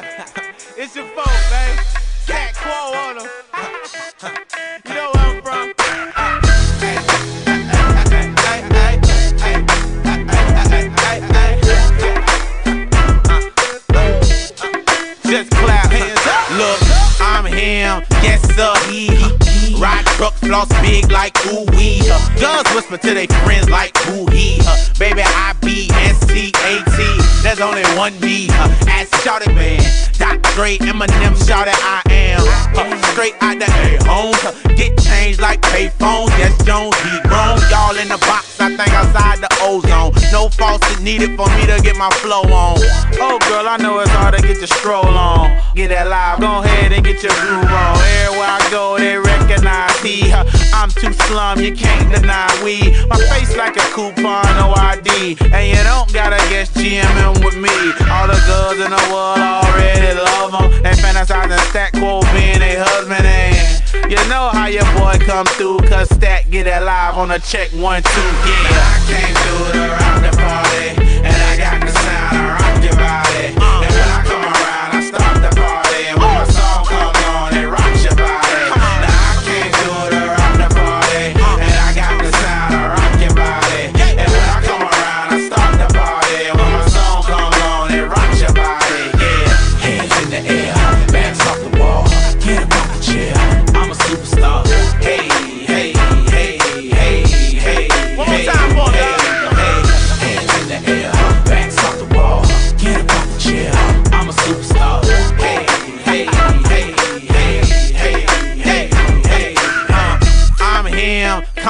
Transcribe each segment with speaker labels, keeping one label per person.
Speaker 1: It's your fault, man. Stat Quo on them. You know where I'm from. Just clap hands up. Look, I'm him. Yes, sir, he. Ride truck, floss big like ooh wee. Guns whisper to their friends like ooh he. Baby, I be. Only one D. Ask Shawty man. Dr. Dre, Eminem, Shawty I am. Uh, straight out the A home. Get changed like payphones. Yes, Jones, he grown. Y'all in the box, I think outside the ozone. No faucet needed for me to get my flow on. Oh, girl, I know it's hard to get your stroll on. Get that live, go ahead and get your groove on. Everywhere slum, you can't deny we. My face like a coupon, no ID. And you don't gotta guess GMM with me. All the girls in the world already love them. They fantasize and Stat Quo being a husband and you know how your boy come through, cause Stat get it live on a check one, two, yeah.
Speaker 2: I came through to rock the party,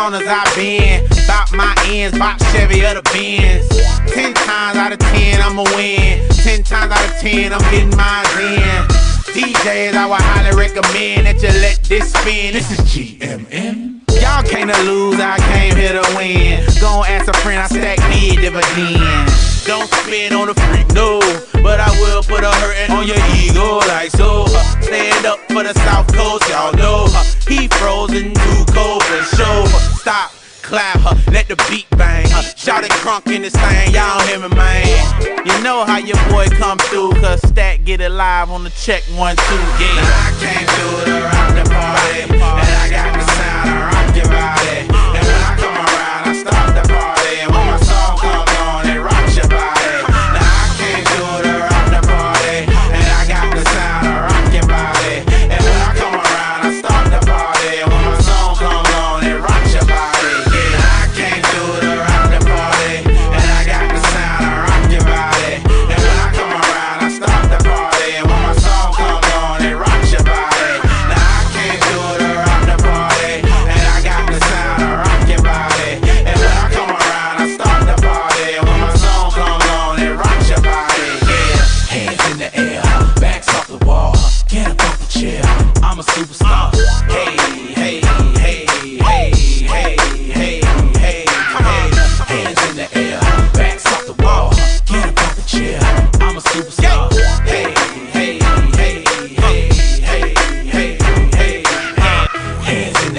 Speaker 1: corners I been. Bout my ends, box Chevy of the Benz. Ten times out of ten, I'ma win. Ten times out of ten, I'm getting mine in. DJs, I would highly recommend that you let this spin. This is GMN. Y'all can't lose, I came here to win. Gon' ask a friend, I stack me a dividend. Don't spin on the freak, no. But I will put a hurtin' on your ego like so. Uh, stand up for the South Coast, y'all know. Uh, he frozen too cold for show. Stop, clap, uh, let the beat bang. Uh, shout it crunk in this thing, y'all hear me, man. You know how your boy come through, cause Stat get it live on the check one, two, yeah.
Speaker 2: I came through to rock the party,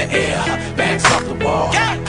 Speaker 2: the air, backs off the wall. Yeah.